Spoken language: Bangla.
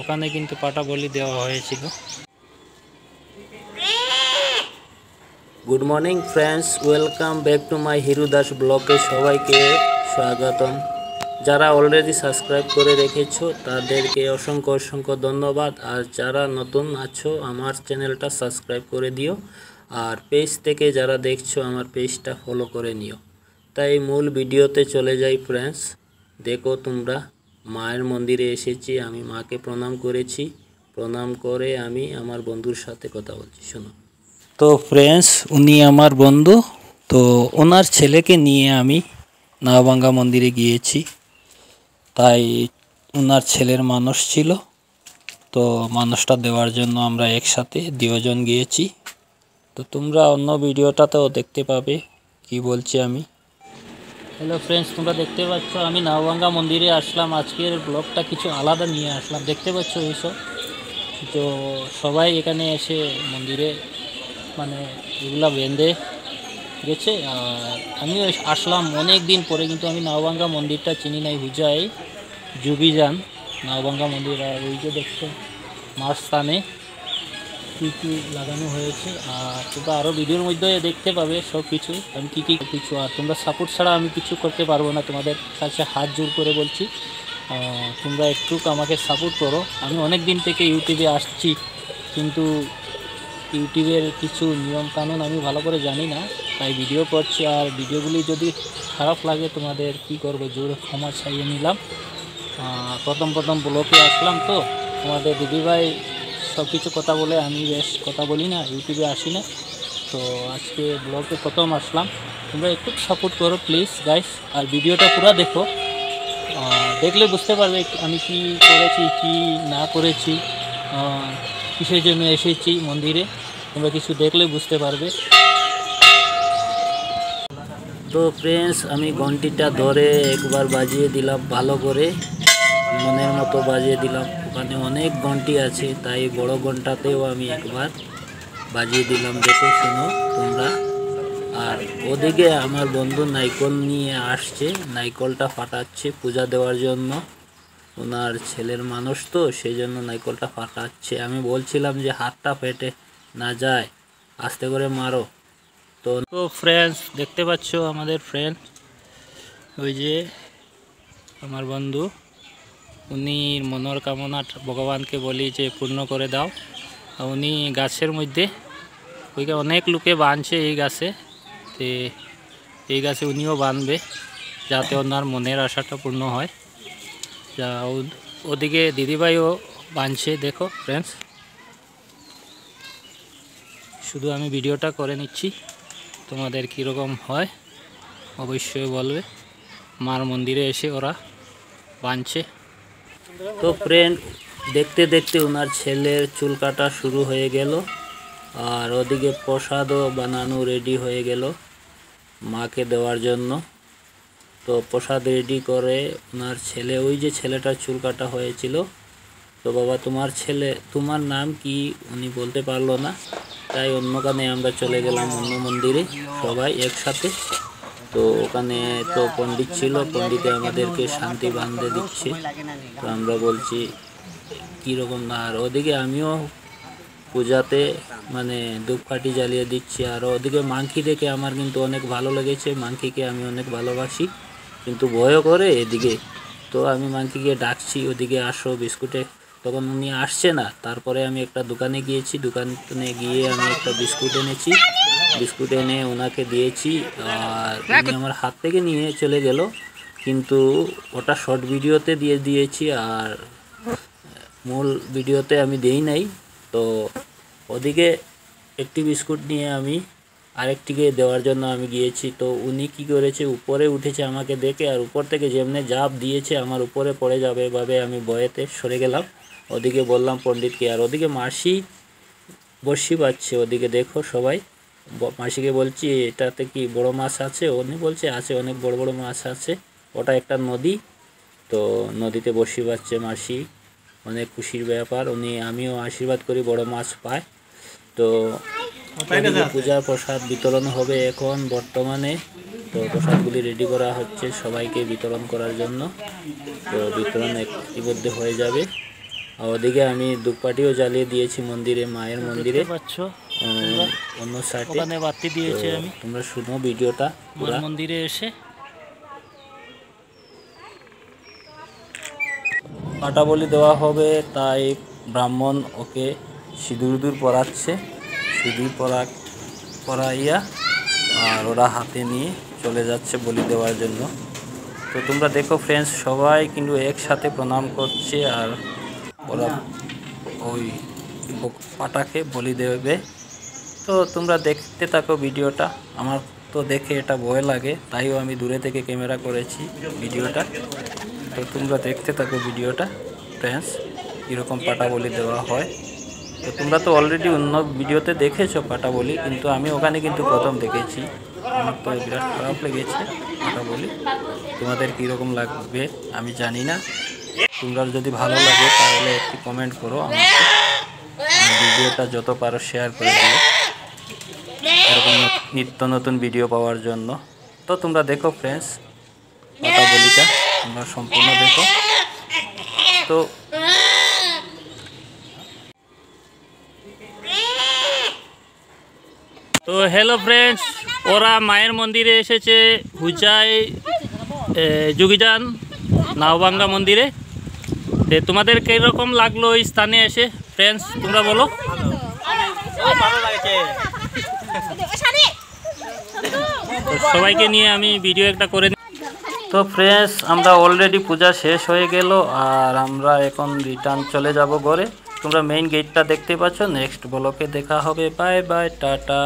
ওখানে কিন্তু পাটা বলি দেওয়া হয়েছিল। Good morning friends welcome back to my Hiru Das ব্লগে সবাইকে স্বাগতম। যারা অলরেডি সাবস্ক্রাইব করে রেখেছো, তাদেরকে অসংখ্য অসংখ্য ধন্যবাদ। আর যারা নতুন আছো, আমার চ্যানেলটা সাবস্ক্রাইব করে দিও। আর পেজ থেকে যারা দেখছ, আমার পেজটা ফলো করে নিও। তাই মূল ভিডিওতে চলে যাই ফ্রেন্ডস দেখো তোমরা। মায়ের মন্দিরে এসেছি, আমি মাকে প্রণাম করেছি। প্রণাম করে আমি আমার বন্ধুর সাথে কথা বলছি, শোনো। তো ফ্রেন্ডস উনি আমার বন্ধু, তো ওনার ছেলেকে নিয়ে আমি নাওবাঙ্গা মন্দিরে গিয়েছি। তাই ওনার ছেলের মানুষ ছিল, তো মানুষটা দেওয়ার জন্য আমরা একসাথে দুজন গিয়েছি। তো তোমরা অন্য ভিডিওটাতেও দেখতে পাবে কি বলছি আমি। হ্যালো ফ্রেন্ডস তোমরা দেখতে পাচ্ছ আমি নাওবাঙ্গা মন্দিরে আসলাম। আজকের ব্লগটা কিছু আলাদা নিয়ে আসলাম। দেখতে পাচ্ছ এইসব তো সবাই এখানে এসে মন্দিরে মানে এগুলা বেঁধে গেছে। আর আমিও আসলাম অনেক দিন পরে, কিন্তু আমি নাওবাঙ্গা মন্দিরটা চিনি নাই, হুজাই, জুবিজান নাওবাঙ্গা মন্দির। আর ওই যে দেখছ মাঝস্থানে কী কী লাগানো হয়েছে, আর তোমরা আরও ভিডিওর মধ্যে দেখতে পাবে সব কিছু, আমি কী কী কিছু, আর তোমরা সাপোর্ট ছাড়া আমি কিছু করতে পারব না, তোমাদের কাছে হাত জোর করে বলছি। তোমরা একটু আমাকে সাপোর্ট করো। আমি অনেক দিন থেকে ইউটিউবে আসছি, কিন্তু ইউটিউবের কিছু নিয়ম কানুন আমি ভালো করে জানি না, তাই ভিডিও করছি, আর ভিডিওগুলি যদি খারাপ লাগে তোমাদের কি করব, জোর ক্ষমা চাইয়ে নিলাম। প্রথম প্রথম ব্লকে আসলাম তো, তোমাদের দিদিভাই সব কিছু কথা বলে আমি বেশ কথা বলি না, ইউটিউবে আসি না। তো আজকে ব্লগে প্রথম আসলাম। তোমরা একটু সাপোর্ট করো প্লিজ গাইস আর ভিডিওটা পুরো দেখো। দেখলে বুঝতে পারবে আমি কি করেছি, কি না করেছি কিসের জন্য এসেছি মন্দিরে। তোমরা কিছু দেখলে বুঝতে পারবে। তো ফ্রেন্ডস আমি ঘন্টিটা ধরে একবার বাজিয়ে দিলাম ভালো করে। মনের মতো বাজিয়ে দিলাম। ওখানে অনেক ঘন্টি আছে, তাই বড় ঘন্টাতেও আমি একবার বাজিয়ে দিলাম। দেখো, শোনো তোমরা। আর ওদিকে আমার বন্ধু নাইকল নিয়ে আসছে। নাইকলটা ফাটাচ্ছে পূজা দেওয়ার জন্য। ওনার ছেলের মানুষ তো সেই জন্য নাইকলটা ফাটাচ্ছে। আমি বলছিলাম যে, হাতটা ফেটে না যায়, আস্তে করে মারো। তো তো ফ্রেন্ডস দেখতে পাচ্ছ আমাদের ফ্রেন্ড ওই যে আমার বন্ধু। উনি মনের কামনা ভগবানকে বলি যে পূর্ণ করে দাও। উনি গাছের মধ্যে ওইকে অনেক লোকে বাঁধছে এই গাছে। তে এই গাছে উনিও বাঁধবে যাতে ওনার মনের আশাটা পূর্ণ হয়। যা ওদিকে দিদিভাইও বাঁধছে দেখো ফ্রেন্ডস শুধু আমি ভিডিওটা করে নিচ্ছি, তোমাদের কীরকম হয়? অবশ্যই বলবে। মার মন্দিরে এসে ওরা বাঁধছে তো ফ্রেন্ড দেখতে দেখতে ওনার ছেলের চুল কাটা শুরু হয়ে গেল, আর ওদিকে প্রসাদও বানানো রেডি হয়ে গেল মাকে দেওয়ার জন্য। তো প্রসাদ রেডি করে ওনার ছেলে, ওই যে ছেলেটার চুল কাটা হয়েছিল, তো বাবা তোমার ছেলে, তোমার নাম কি উনি বলতে পারল না, তাই অন্য কানে আমরা চলে গেলাম অন্য মন্দিরে সবাই একসাথে। তো ওখানে তো পণ্ডিত ছিল, পণ্ডিতে আমাদেরকে শান্তি বাঁধতে দিচ্ছে। তো আমরা বলছি কীরকম আর ওদিকে আমিও পূজাতে মানে ধূপকাঠি জ্বালিয়ে দিচ্ছি। আর ওদিকে মাংকি দেখে আমার কিন্তু অনেক ভালো লেগেছে। মাংকিকে আমি অনেক ভালোবাসি, কিন্তু ভয়ও করে এদিকে। তো আমি মাংকিকে ডাকছি, ওদিকে আসো, বিস্কুটে তখন উনি আসছে না। তারপরে আমি একটা দোকানে গিয়েছি। দোকানে গিয়ে আমি একটা বিস্কুট এনেছি। বিস্কুট এনে ওনাকে দিয়েছি। আর উনি আমার হাত থেকে নিয়ে চলে গেল। কিন্তু ওটা শর্ট ভিডিওতে দিয়ে দিয়েছি আর মূল ভিডিওতে আমি দেই নাই। তো ওদিকে একটি বিস্কুট নিয়ে আমি আরেকটিকে দেওয়ার জন্য আমি গিয়েছি। তো উনি কি করেছে? উপরে উঠেছে আমাকে দেখে আর উপর থেকে যেমনি জাপ দিয়েছে, আমার উপরে পড়ে যাবে এভাবে আমি বয়েতে সরে গেলাম। ওদিকে বললাম পণ্ডিতকে আর ওদিকে মাসি বসি পাচ্ছে ওদিকে দেখো সবাই। মাসিকে বলছি এটাতে কি বড় মাছ আছে? উনি বলছে আছে অনেক বড় বড় মাছ আছে ওটা একটা নদী। তো নদীতে বসি পাচ্ছে মাসি অনেক খুশির ব্যাপার। উনি আমিও আশীর্বাদ করি বড় মাছ পায়। তো পূজা প্রসাদ বিতরণ হবে এখন বর্তমানে। তো প্রসাদগুলি রেডি করা হচ্ছে সবাইকে বিতরণ করার জন্য। তো বিতরণ ইতিমধ্যে হয়ে যাবে। ওদিকে আমি ধূপকাঠিও জ্বালিয়ে দিয়েছি মন্দিরে মায়ের মন্দিরে। অন্য সাইডে। ওখানে বাতি দিয়েছি আমি। তোমরা শুনো ভিডিওটা মন্দিরে এসে। কাটা বলি দেওয়া হবে তাই ব্রাহ্মণ ওকে সিঁদুর দূর পরাচ্ছে। সিঁদুর পরা পরাইয়া আর ওরা হাতে নিয়ে চলে যাচ্ছে বলি দেওয়ার জন্য। তো তোমরা দেখো ফ্রেন্ডস সবাই কিন্তু একসাথে প্রণাম করছে আর ওরা ওই বক- পাটাকে বলি দেবে। তো তোমরা দেখতে থাকো ভিডিওটা। আমার তো দেখে এটা ভয় লাগে তাইও আমি দূরে থেকে ক্যামেরা করেছি ভিডিওটা। তো তোমরা দেখতে থাকো ভিডিওটা ফ্রেন্ডস কীরকম পাটা বলি দেওয়া হয়। তো তোমরা তো অলরেডি অন্য ভিডিওতে দেখেছ পাটা বলি কিন্তু আমি ওখানে কিন্তু প্রথম দেখেছি। আমার তো বিরাট খারাপ লেগেছে পাটা বলি তোমাদের কীরকম লাগবে আমি জানি না। তোমরা যদি ভালো লাগে তাহলে একটি কমেন্ট করো আমাকে। ভিডিওটা যত পারো শেয়ার করে দিও। এরকম নিত্য নতুন ভিডিও পাওয়ার জন্য। তো তোমরা দেখো ফ্রেন্ডস কথা বলিটা তোমরা সম্পূর্ণ দেখো। তো তো হ্যালো ফ্রেন্ডস ওরা মায়ের মন্দিরে এসেছে হুচাই এ, যোগীজান নাওবাঙ্গা মন্দিরে। তোমাদের কীরকম লাগল ওই স্থানে এসে? ফ্রেন্ডস তোমরা বলো। সবাইকে নিয়ে আমি ভিডিও একটা করে তো ফ্রেন্ডস আমরা অলরেডি পূজা শেষ হয়ে গেল আর আমরা এখন রিটার্ন চলে যাব ঘরে। তোমরা মেইন গেটটা দেখতে পাচ্ছ। নেক্সট ব্লকে দেখা হবে। Bye bye tata.